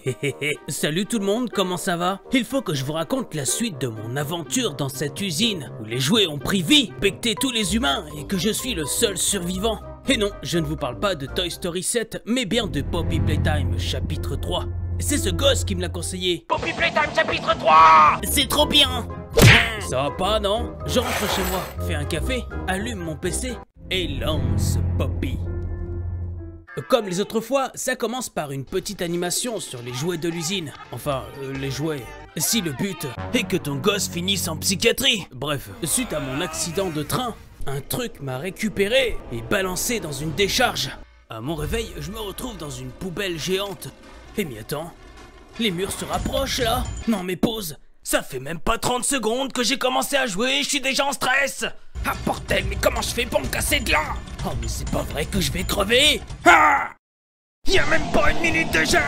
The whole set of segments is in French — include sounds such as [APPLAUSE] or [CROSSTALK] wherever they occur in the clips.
[LAUGHS] Salut tout le monde, comment ça va? Il faut que je vous raconte la suite de mon aventure dans cette usine où les jouets ont pris vie, becté tous les humains et que je suis le seul survivant. Et non, je ne vous parle pas de Toy Story 7, mais bien de Poppy Playtime chapitre 3. C'est ce gosse qui me l'a conseillé. Poppy Playtime chapitre 3 C'est trop bien Ça va pas, non? Je rentre chez moi, fais un café, allume mon PC et lance Poppy. Comme les autres fois, ça commence par une petite animation sur les jouets de l'usine. Enfin, euh, les jouets. Si le but est que ton gosse finisse en psychiatrie. Bref, suite à mon accident de train, un truc m'a récupéré et balancé dans une décharge. À mon réveil, je me retrouve dans une poubelle géante. Et mais attends, les murs se rapprochent là Non mais pause Ça fait même pas 30 secondes que j'ai commencé à jouer, je suis déjà en stress Ah bordel, mais comment je fais pour me casser de là Oh mais c'est pas vrai que je vais crever. Ah y a même pas une minute de jeu.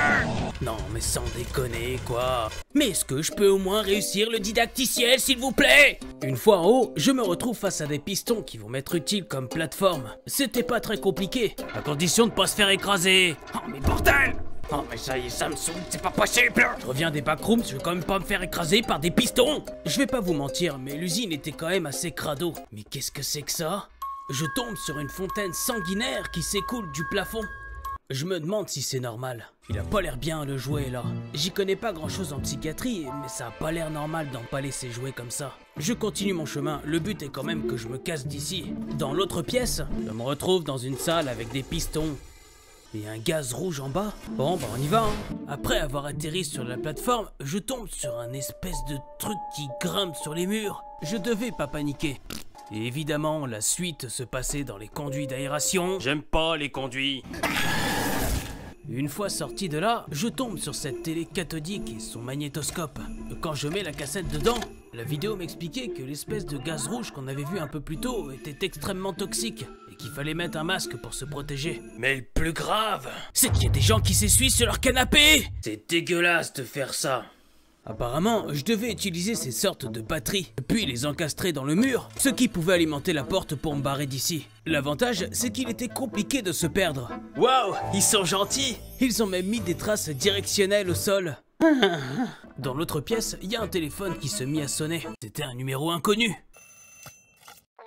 Non mais sans déconner quoi. Mais est-ce que je peux au moins réussir le didacticiel s'il vous plaît? Une fois en haut, je me retrouve face à des pistons qui vont m'être utiles comme plateforme. C'était pas très compliqué, à condition de pas se faire écraser. Oh mais bordel Oh mais ça y est, ça me saoule, c'est pas possible Je reviens des backrooms, je vais quand même pas me faire écraser par des pistons Je vais pas vous mentir, mais l'usine était quand même assez crado. Mais qu'est-ce que c'est que ça? Je tombe sur une fontaine sanguinaire qui s'écoule du plafond. Je me demande si c'est normal. Il a pas l'air bien le jouet là. J'y connais pas grand chose en psychiatrie, mais ça a pas l'air normal d'empaler ses jouets comme ça. Je continue mon chemin, le but est quand même que je me casse d'ici. Dans l'autre pièce, je me retrouve dans une salle avec des pistons. Et un gaz rouge en bas? Bon bah on y va hein. Après avoir atterri sur la plateforme, je tombe sur un espèce de truc qui grimpe sur les murs. Je devais pas paniquer. Et évidemment, la suite se passait dans les conduits d'aération. J'aime pas les conduits Une fois sorti de là, je tombe sur cette télé cathodique et son magnétoscope. Quand je mets la cassette dedans, la vidéo m'expliquait que l'espèce de gaz rouge qu'on avait vu un peu plus tôt était extrêmement toxique et qu'il fallait mettre un masque pour se protéger. Mais le plus grave C'est qu'il y a des gens qui s'essuient sur leur canapé C'est dégueulasse de faire ça Apparemment, je devais utiliser ces sortes de batteries, puis les encastrer dans le mur, ce qui pouvait alimenter la porte pour me barrer d'ici. L'avantage, c'est qu'il était compliqué de se perdre. Waouh, ils sont gentils Ils ont même mis des traces directionnelles au sol. [LAUGHS] Dans l'autre pièce, il y a un téléphone qui se mit à sonner. C'était un numéro inconnu.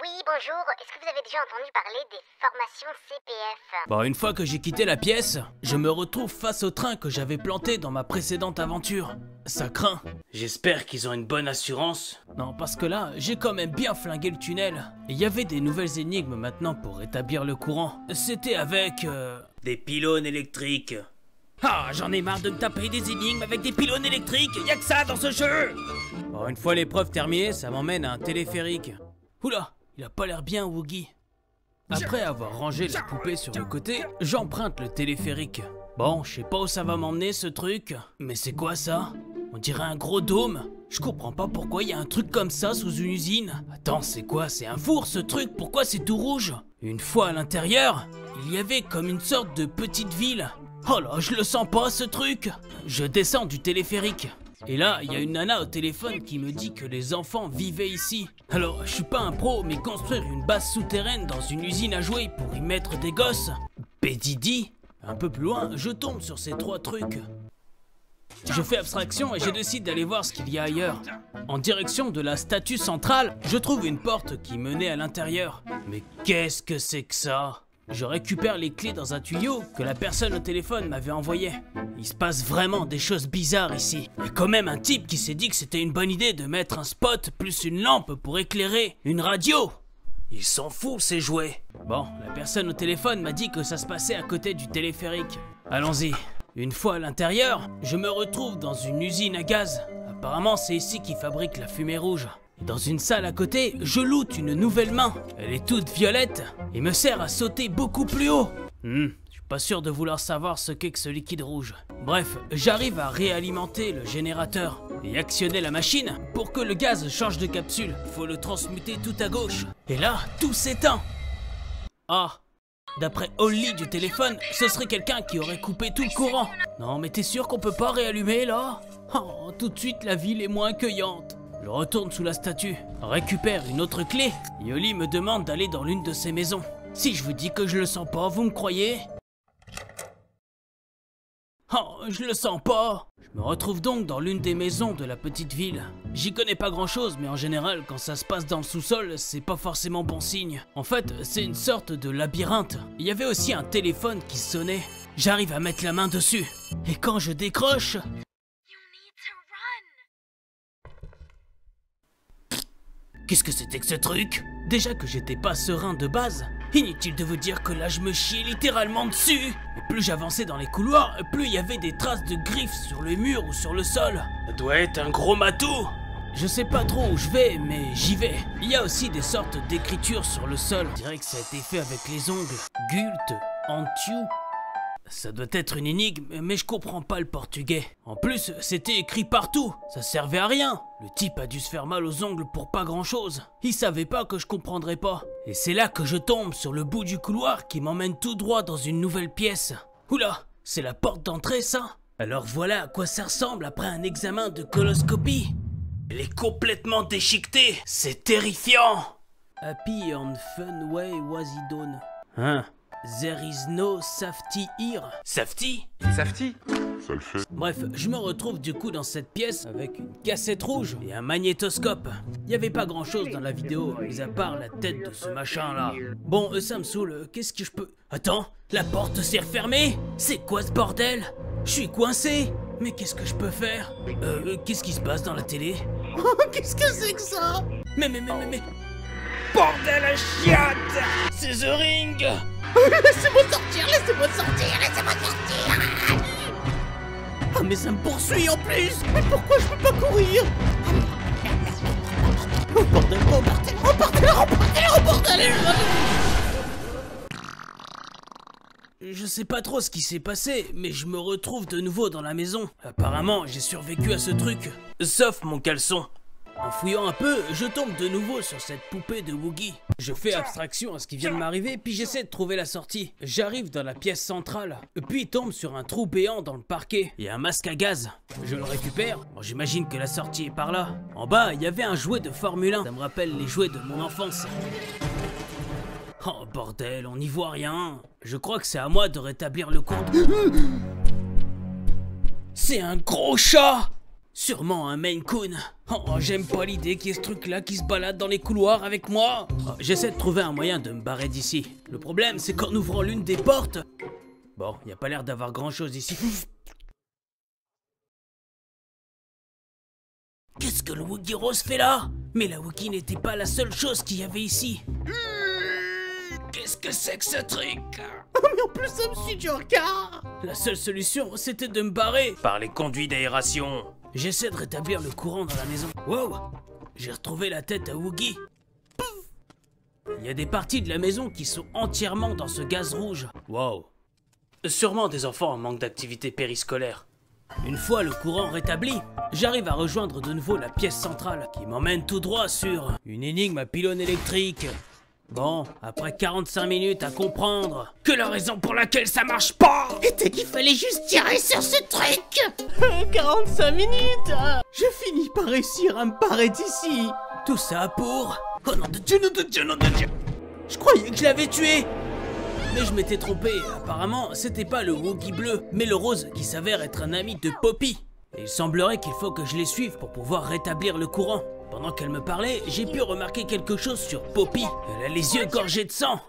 Oui, bonjour. Est-ce que vous avez déjà entendu parler des formations CPF Bon, une fois que j'ai quitté la pièce, je me retrouve face au train que j'avais planté dans ma précédente aventure. Ça craint. J'espère qu'ils ont une bonne assurance. Non, parce que là, j'ai quand même bien flingué le tunnel. Il y avait des nouvelles énigmes maintenant pour rétablir le courant. C'était avec... euh, Des pylônes électriques. Ah, j'en ai marre de taper des énigmes avec des pylônes électriques, y a que ça dans ce jeu Bon, une fois l'épreuve terminée, ça m'emmène à un téléphérique. Oula, il a pas l'air bien, Woogie. Après avoir rangé la poupée sur le côté, j'emprunte le téléphérique. Bon, je sais pas où ça va m'emmener ce truc, mais c'est quoi ça? On dirait un gros dôme. Je comprends pas pourquoi il y a un truc comme ça sous une usine. Attends, c'est quoi? C'est un four ce truc? Pourquoi c'est tout rouge? Une fois à l'intérieur, il y avait comme une sorte de petite ville. Oh là, je le sens pas ce truc Je descends du téléphérique. Et là, il y a une nana au téléphone qui me dit que les enfants vivaient ici. Alors, je suis pas un pro, mais construire une base souterraine dans une usine à jouets pour y mettre des gosses Pédidi Un peu plus loin, je tombe sur ces trois trucs. Je fais abstraction et je décide d'aller voir ce qu'il y a ailleurs. En direction de la statue centrale, je trouve une porte qui menait à l'intérieur. Mais qu'est-ce que c'est que ça? Je récupère les clés dans un tuyau que la personne au téléphone m'avait envoyé. Il se passe vraiment des choses bizarres ici. Il y a quand même un type qui s'est dit que c'était une bonne idée de mettre un spot plus une lampe pour éclairer une radio. Ils s'en foutent ces jouets. Bon, la personne au téléphone m'a dit que ça se passait à côté du téléphérique. Allons-y. Une fois à l'intérieur, je me retrouve dans une usine à gaz. Apparemment, c'est ici qu'ils fabriquent la fumée rouge. Dans une salle à côté, je loot une nouvelle main. Elle est toute violette et me sert à sauter beaucoup plus haut. Hmm, je suis pas sûr de vouloir savoir ce qu'est que ce liquide rouge. Bref, j'arrive à réalimenter le générateur et actionner la machine pour que le gaz change de capsule. Faut le transmuter tout à gauche. Et là, tout s'éteint. Ah, D'après Holly du téléphone, ce serait quelqu'un qui aurait coupé tout le courant. Non, mais t'es sûr qu'on peut pas réallumer là? Oh, tout de suite la ville est moins accueillante. Je retourne sous la statue, récupère une autre clé. Holly me demande d'aller dans l'une de ses maisons. Si je vous dis que je le sens pas, vous me croyez? Oh, je le sens pas Je me retrouve donc dans l'une des maisons de la petite ville. J'y connais pas grand chose, mais en général, quand ça se passe dans le sous-sol, c'est pas forcément bon signe. En fait, c'est une sorte de labyrinthe. Il y avait aussi un téléphone qui sonnait. J'arrive à mettre la main dessus. Et quand je décroche... Qu'est-ce que c'était que ce truc? Déjà que j'étais pas serein de base, inutile de vous dire que là je me chiais littéralement dessus Et plus j'avançais dans les couloirs, plus il y avait des traces de griffes sur le mur ou sur le sol. Ça doit être un gros matou Je sais pas trop où je vais, mais j'y vais. Il y a aussi des sortes d'écritures sur le sol. Je dirais que ça a été fait avec les ongles. Gult, Antiu, ça doit être une énigme, mais je comprends pas le portugais. En plus, c'était écrit partout. Ça servait à rien. Le type a dû se faire mal aux ongles pour pas grand chose. Il savait pas que je comprendrais pas. Et c'est là que je tombe sur le bout du couloir qui m'emmène tout droit dans une nouvelle pièce. Oula, c'est la porte d'entrée ça Alors voilà à quoi ça ressemble après un examen de coloscopie. Elle est complètement déchiquetée. C'est terrifiant. Happy and fun way was it done? Hein? There is no safety here. Safety? Safety? Ça le fait. Bref, je me retrouve du coup dans cette pièce avec une cassette rouge et un magnétoscope. Il y avait pas grand chose dans la vidéo, mis à part la tête de ce machin là. Bon, euh, ça me saoule, qu'est-ce que je peux. Attends, la porte s'est refermée? C'est quoi ce bordel? Je suis coincé Mais qu'est-ce que je peux faire? Euh, euh, qu'est-ce qui se passe dans la télé? [LAUGHS] Qu'est-ce que c'est que ça? Mais, mais, mais, mais, mais. Bordel à chiotte C'est The Ring [LAUGHS] Laissez-moi sortir, laissez-moi sortir, laissez-moi sortir Ah, mais ça me poursuit en plus Mais pourquoi je peux pas courir? Oh bordel, oh bordel, oh bordel, oh bordel, oh bordel Je sais pas trop ce qui s'est passé, mais je me retrouve de nouveau dans la maison. Apparemment, j'ai survécu à ce truc. Sauf mon caleçon. En fouillant un peu, je tombe de nouveau sur cette poupée de Woogie. Je fais abstraction à ce qui vient de m'arriver, puis j'essaie de trouver la sortie. J'arrive dans la pièce centrale, puis tombe sur un trou béant dans le parquet. A un masque à gaz. Je le récupère. J'imagine que la sortie est par là. En bas, il y avait un jouet de Formule 1. Ça me rappelle les jouets de mon enfance. Oh bordel, on n'y voit rien. Je crois que c'est à moi de rétablir le compte. C'est un gros chat Sûrement un Maine Coon. Oh, j'aime pas l'idée qu'il y ait ce truc-là qui se balade dans les couloirs avec moi. Oh, J'essaie de trouver un moyen de me barrer d'ici. Le problème, c'est qu'en ouvrant l'une des portes... Bon, y a pas l'air d'avoir grand-chose ici. Qu'est-ce que le Woogie Rose fait là? Mais la Woogie n'était pas la seule chose qu'il y avait ici. Qu'est-ce que c'est que ce truc? [LAUGHS] Mais en plus ça me suit du regard La seule solution, c'était de me barrer par les conduits d'aération. J'essaie de rétablir le courant dans la maison. Wow J'ai retrouvé la tête à Woogie. Il y a des parties de la maison qui sont entièrement dans ce gaz rouge. Wow Sûrement des enfants en manque d'activité périscolaire. Une fois le courant rétabli, j'arrive à rejoindre de nouveau la pièce centrale qui m'emmène tout droit sur une énigme à pylône électrique. Bon, après 45 minutes à comprendre que la raison pour laquelle ça marche pas Était qu'il fallait juste tirer sur ce truc. [LAUGHS] 45 minutes. Je finis par réussir à me barrer d'ici. Tout ça pour... Oh non de Dieu, non de Dieu, non de Dieu. Je croyais que je l'avais tué. Mais je m'étais trompé, apparemment c'était pas le Woogie bleu, mais le rose qui s'avère être un ami de Poppy. Et il semblerait qu'il faut que je les suive pour pouvoir rétablir le courant. Pendant qu'elle me parlait, j'ai pu remarquer quelque chose sur Poppy. Elle a les yeux gorgés de sang.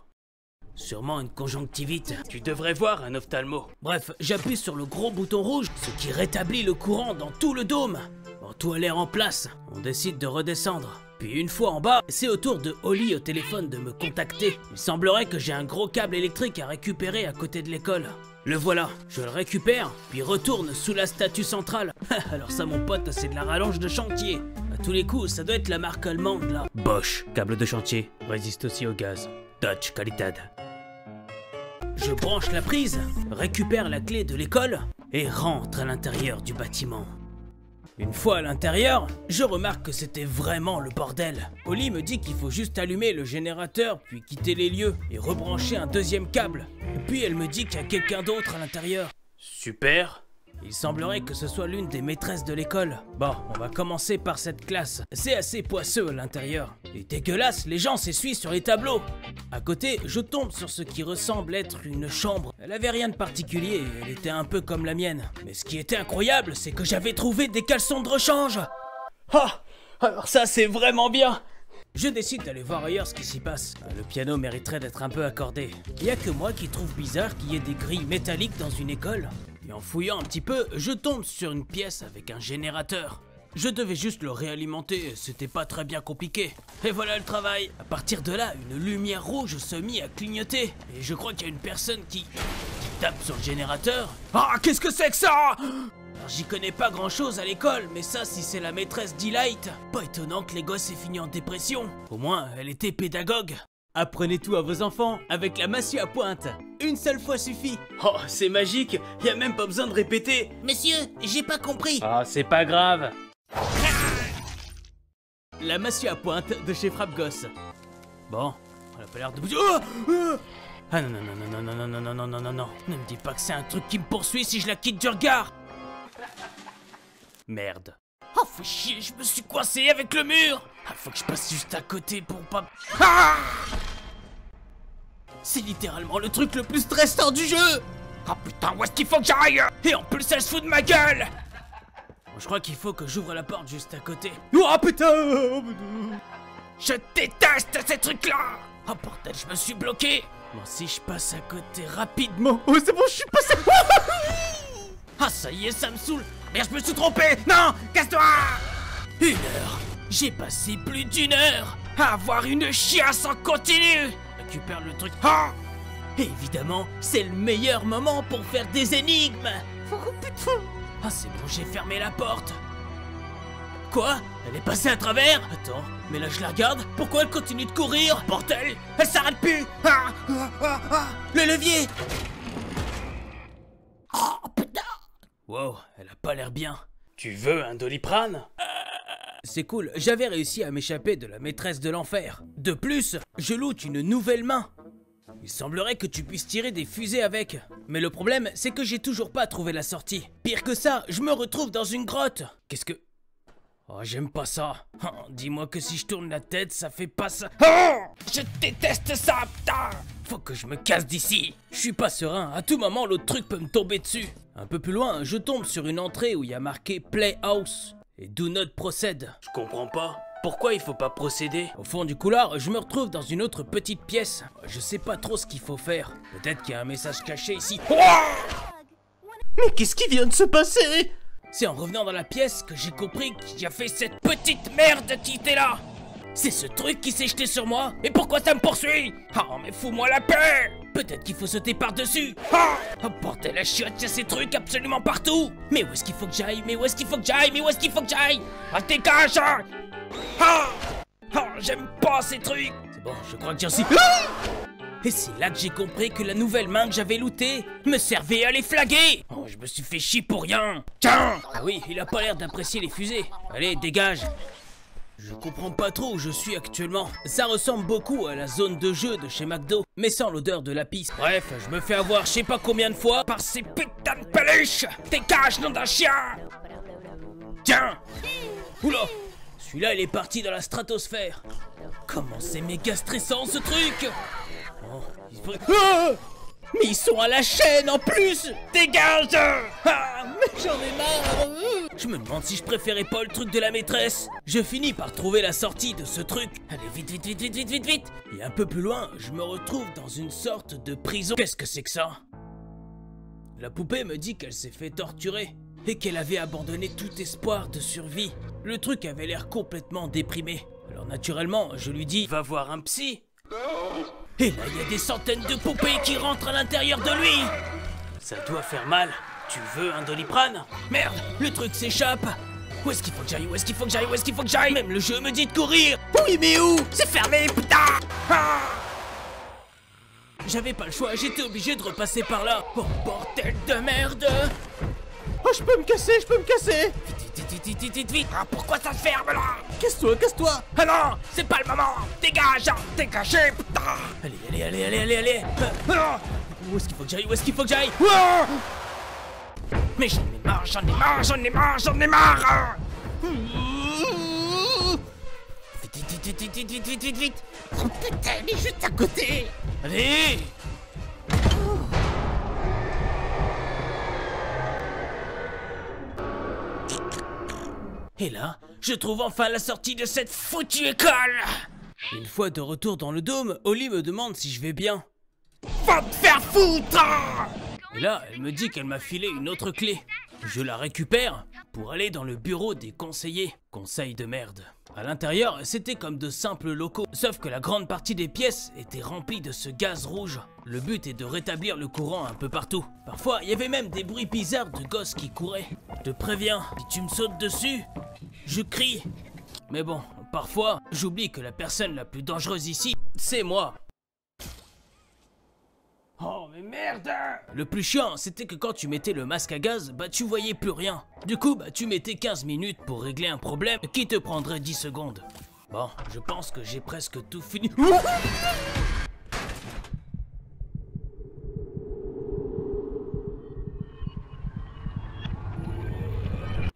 Sûrement une conjonctivite. Tu devrais voir un ophtalmo. Bref, j'appuie sur le gros bouton rouge, ce qui rétablit le courant dans tout le dôme. Bon, tout a l'air en place. On décide de redescendre. Puis une fois en bas, c'est au tour de Holly au téléphone de me contacter. Il semblerait que j'ai un gros câble électrique à récupérer à côté de l'école. Le voilà, je le récupère, puis retourne sous la statue centrale. [LAUGHS] Alors ça mon pote, c'est de la rallonge de chantier. Tous les coups, ça doit être la marque allemande là. Bosch, câble de chantier, résiste aussi au gaz. Dutch Qualitad. Je branche la prise, récupère la clé de l'école et rentre à l'intérieur du bâtiment. Une fois à l'intérieur, je remarque que c'était vraiment le bordel. Oli me dit qu'il faut juste allumer le générateur, puis quitter les lieux et rebrancher un deuxième câble. Et puis elle me dit qu'il y a quelqu'un d'autre à l'intérieur. Super. Il semblerait que ce soit l'une des maîtresses de l'école. Bon, on va commencer par cette classe. C'est assez poisseux à l'intérieur. Et dégueulasse, les gens s'essuient sur les tableaux. À côté, je tombe sur ce qui ressemble être une chambre. Elle avait rien de particulier, elle était un peu comme la mienne. Mais ce qui était incroyable, c'est que j'avais trouvé des caleçons de rechange. Ah Alors ça, c'est vraiment bien je décide d'aller voir ailleurs ce qui s'y passe. Le piano mériterait d'être un peu accordé. Il a que moi qui trouve bizarre qu'il y ait des grilles métalliques dans une école. Et en fouillant un petit peu, je tombe sur une pièce avec un générateur. Je devais juste le réalimenter, c'était pas très bien compliqué. Et voilà le travail. À partir de là, une lumière rouge se mit à clignoter. Et je crois qu'il y a une personne qui... tape sur le générateur. Ah, qu'est-ce que c'est que ça? J'y connais pas grand chose à l'école, mais ça, si c'est la maîtresse d'Elight, pas étonnant que les gosses aient fini en dépression. Au moins, elle était pédagogue. Apprenez tout à vos enfants avec la massue à pointe. Une seule fois suffit. Oh, c'est magique, y a même pas besoin de répéter. Monsieur, j'ai pas compris. Ah, c'est pas grave. La massue à pointe de chez Frappe-Gosse. Bon, elle a pas l'air de... Oh Oh ah non, non, non, non, non, non, non, non, non, non, non, non. Ne me dis pas que c'est un truc qui me poursuit si je la quitte du regard. Merde. Oh, fais chier, je me suis coincé avec le mur. Ah, faut que je passe juste à côté pour pas... Ah c'est littéralement le truc le plus stressant du jeu. Oh putain, où est-ce qu'il faut que j'aille? Et en plus, elle se fout de ma gueule. Je crois qu'il faut que j'ouvre la porte juste à côté. Oh putain. Je déteste ces trucs-là. Oh bordel, je me suis bloqué. Bon, si je passe à côté rapidement... Oh, c'est bon, je suis passé. [LAUGHS] Ah, ça y est, ça me saoule. Merde, je me suis trompé. Non Casse-toi. Une heure. J'ai passé plus d'une heure à avoir une chiasse en continu Récupère le truc. Ah Et évidemment, c'est le meilleur moment pour faire des énigmes. Oh putain. Ah, c'est bon, j'ai fermé la porte. Quoi Elle est passée à travers Attends, mais là je la regarde, pourquoi elle continue de courir Bordel Elle s'arrête plus. Ah, ah, ah, ah. Le levier. Oh putain. Wow, elle a pas l'air bien. Tu veux un doliprane? C'est cool, j'avais réussi à m'échapper de la maîtresse de l'enfer. De plus, je loot une nouvelle main. Il semblerait que tu puisses tirer des fusées avec. Mais le problème, c'est que j'ai toujours pas trouvé la sortie. Pire que ça, je me retrouve dans une grotte. Qu'est-ce que... Oh, j'aime pas ça. Oh, Dis-moi que si je tourne la tête, ça fait pas ça. Oh Je déteste ça, putain Faut que je me casse d'ici. Je suis pas serein, à tout moment l'autre truc peut me tomber dessus. Un peu plus loin, je tombe sur une entrée où il y a marqué Playhouse et Do Not Procède. Je comprends pas. Pourquoi il faut pas procéder? Au fond du couloir, je me retrouve dans une autre petite pièce. Je sais pas trop ce qu'il faut faire. Peut-être qu'il y a un message caché ici. Mais qu'est-ce qui vient de se passer? C'est en revenant dans la pièce que j'ai compris qu'il y avait cette petite merde qui était là. C'est ce truc qui s'est jeté sur moi. Et pourquoi ça me poursuit? Oh, mais fous-moi la paix Peut-être qu'il faut sauter par-dessus. Ah Oh bordel la chiotte, il y a ces trucs absolument partout. Mais où est-ce qu'il faut que j'aille? Mais où est-ce qu'il faut que j'aille? Mais où est-ce qu'il faut que j'aille? Ah, dégage hein. Ah Oh, j'aime pas ces trucs. C'est bon, je crois que j'en suis... Et c'est là que j'ai compris que la nouvelle main que j'avais lootée me servait à les flaguer. Oh, je me suis fait chier pour rien. Tiens. Ah oui, il a pas l'air d'apprécier les fusées. Allez, dégage je comprends pas trop où je suis actuellement. Ça ressemble beaucoup à la zone de jeu de chez McDo, mais sans l'odeur de la piste. Bref, je me fais avoir je sais pas combien de fois par ces Putain de peluche Dégage, nom d'un chien Tiens Oula Celui-là, il est parti dans la stratosphère. Comment c'est méga stressant ce truc Oh, il faudrait- Ah Mais ils sont à la chaîne en plus Dégage Ah, mais j'en ai marre Je me demande si je préférais pas le truc de la maîtresse. Je finis par trouver la sortie de ce truc. Allez, vite, vite, vite, vite, vite, vite, vite Et un peu plus loin, je me retrouve dans une sorte de prison. Qu'est-ce que c'est que ça? La poupée me dit qu'elle s'est fait torturer et qu'elle avait abandonné tout espoir de survie. Le truc avait l'air complètement déprimé. Alors naturellement, je lui dis Va voir un psy Et là, il y a des centaines de poupées qui rentrent à l'intérieur de lui. Ça doit faire mal. Tu veux un doliprane? Merde, le truc s'échappe. Où est-ce qu'il faut que j'aille? Où est-ce qu'il faut que j'aille? Où est-ce qu'il faut que j'aille? Même le jeu me dit de courir. Oui, mais où? C'est fermé, putain! Ah! J'avais pas le choix, j'étais obligé de repasser par là. Oh, bordel de merde Oh, je peux me casser, je peux me casser Vite, vite, vite, vite, vite Ah, pourquoi ça se ferme, là Casse-toi, casse-toi Ah non, c'est pas le moment Dégage, dégagez, putain Allez, allez, allez, allez, allez, allez Où est-ce qu'il faut que j'aille Où est-ce qu'il faut que j'aille Mais j'en ai marre, j'en ai marre, j'en ai marre, j'en ai marre Vite, vite, vite, vite, vite, vite, vite vite. Oh putain, elle est juste à côté Allez Et là, je trouve enfin la sortie de cette foutue école Une fois de retour dans le dôme, Oli me demande si je vais bien. Va te faire foutre Et là, elle me dit qu'elle m'a filé une autre clé. Je la récupère pour aller dans le bureau des conseillers. Conseil de merde. À l'intérieur, c'était comme de simples locaux, sauf que la grande partie des pièces était remplie de ce gaz rouge. Le but est de rétablir le courant un peu partout. Parfois, il y avait même des bruits bizarres de gosses qui couraient. Je te préviens, si tu me sautes dessus, je crie. Mais bon, parfois, j'oublie que la personne la plus dangereuse ici, c'est moi. Oh mais merde Le plus chiant, c'était que quand tu mettais le masque à gaz, bah tu voyais plus rien. Du coup, bah tu mettais 15 minutes pour régler un problème qui te prendrait 10 secondes. Bon, je pense que j'ai presque tout fini. [LAUGHS]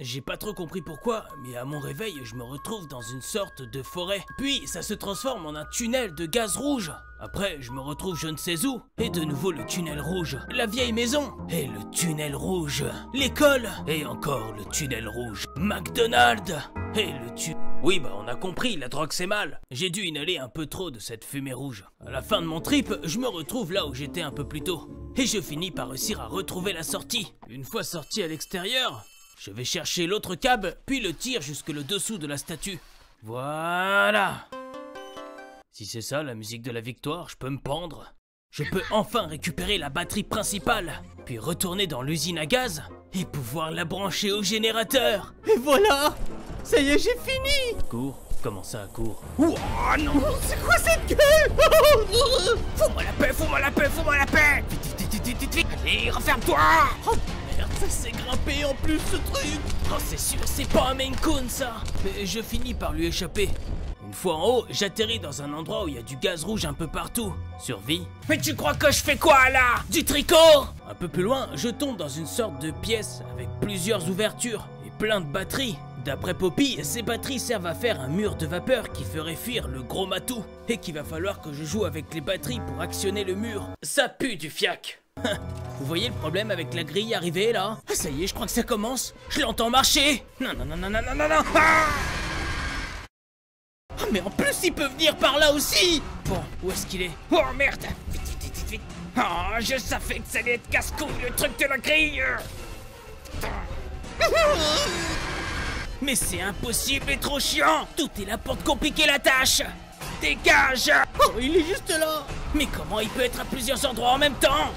J'ai pas trop compris pourquoi, mais à mon réveil, je me retrouve dans une sorte de forêt. Puis, ça se transforme en un tunnel de gaz rouge. Après, je me retrouve je ne sais où, et de nouveau le tunnel rouge. La vieille maison, et le tunnel rouge. L'école, et encore le tunnel rouge. McDonald's, et le tu... Oui, bah on a compris, la drogue c'est mal. J'ai dû inhaler un peu trop de cette fumée rouge. À la fin de mon trip, je me retrouve là où j'étais un peu plus tôt. Et je finis par réussir à retrouver la sortie. Une fois sorti à l'extérieur, je vais chercher l'autre câble, puis le tire jusque le dessous de la statue. Voilà Si c'est ça la musique de la victoire, je peux me pendre. Je peux enfin récupérer la batterie principale, puis retourner dans l'usine à gaz et pouvoir la brancher au générateur. Et voilà! Ça y est, j'ai fini! Cours. Comment ça, cours? Oh non! C'est quoi cette gueule? [LAUGHS] Fous-moi la paix, fous-moi la paix, fous-moi la paix! Vite, vite, vite, vite, vite, vite Allez, referme-toi! Oh merde, ça s'est grimpé en plus ce truc! Oh, c'est sûr, c'est pas un Maine Coon, ça! Mais je finis par lui échapper. Une fois en haut, j'atterris dans un endroit où il y a du gaz rouge un peu partout. Survie. Mais tu crois que je fais quoi là? Du tricot? Un peu plus loin, je tombe dans une sorte de pièce avec plusieurs ouvertures et plein de batteries. D'après Poppy, ces batteries servent à faire un mur de vapeur qui ferait fuir le gros matou. Et qu'il va falloir que je joue avec les batteries pour actionner le mur. Ça pue du fiac [LAUGHS] Vous voyez le problème avec la grille arrivée là? Ah ça y est, je crois que ça commence Je l'entends marcher Non, non, non, non, non, non, non, non Ah Ah mais en plus il peut venir par là aussi. Bon, où est-ce qu'il est? Oh merde. Vite, vite, vite, vite, vite. Oh, je savais que ça allait être casse-couille le truc de la grille. [LAUGHS] Mais c'est impossible et trop chiant. Tout est là pour te compliquer la tâche. Dégage. Oh, il est juste là. Mais comment il peut être à plusieurs endroits en même temps?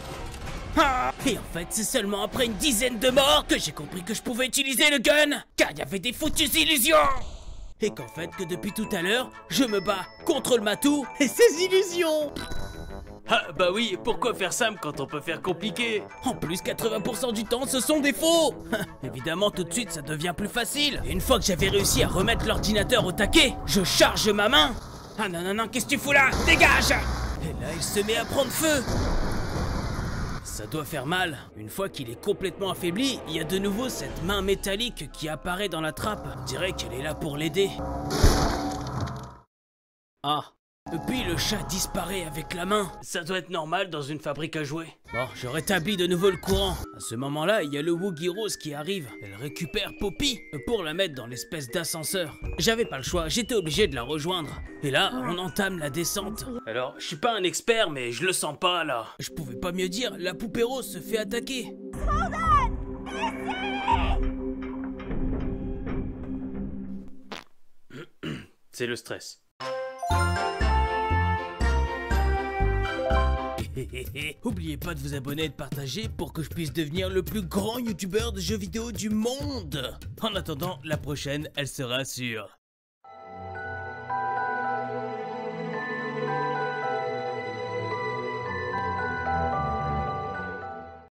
Ah Et en fait, c'est seulement après une dizaine de morts que j'ai compris que je pouvais utiliser le gun Car il y avait des foutues illusions Et qu'en fait, que depuis tout à l'heure, je me bats contre le matou Et ses illusions. Ah bah oui, pourquoi faire simple quand on peut faire compliqué? En plus, 80% du temps, ce sont des faux. [LAUGHS] Évidemment, tout de suite, ça devient plus facile. Et une fois que j'avais réussi à remettre l'ordinateur au taquet, je charge ma main. Ah non, non, non, qu'est-ce que tu fous là? Dégage! Et là, il se met à prendre feu Ça doit faire mal. Une fois qu'il est complètement affaibli, il y a de nouveau cette main métallique qui apparaît dans la trappe. On dirait qu'elle est là pour l'aider. Ah. Et puis le chat disparaît avec la main. Ça doit être normal dans une fabrique à jouets. Bon, je rétablis de nouveau le courant. À ce moment-là, il y a le Woogie Rose qui arrive. Elle récupère Poppy pour la mettre dans l'espèce d'ascenseur. J'avais pas le choix, j'étais obligé de la rejoindre. Et là, on entame la descente. Alors, je suis pas un expert, mais je le sens pas là. Je pouvais pas mieux dire, la poupée rose se fait attaquer. [CLEARS THROAT] C'est le stress. [LAUGHS] Oubliez pas de vous abonner et de partager pour que je puisse devenir le plus grand youtubeur de jeux vidéo du monde. En attendant, la prochaine, elle sera sûre.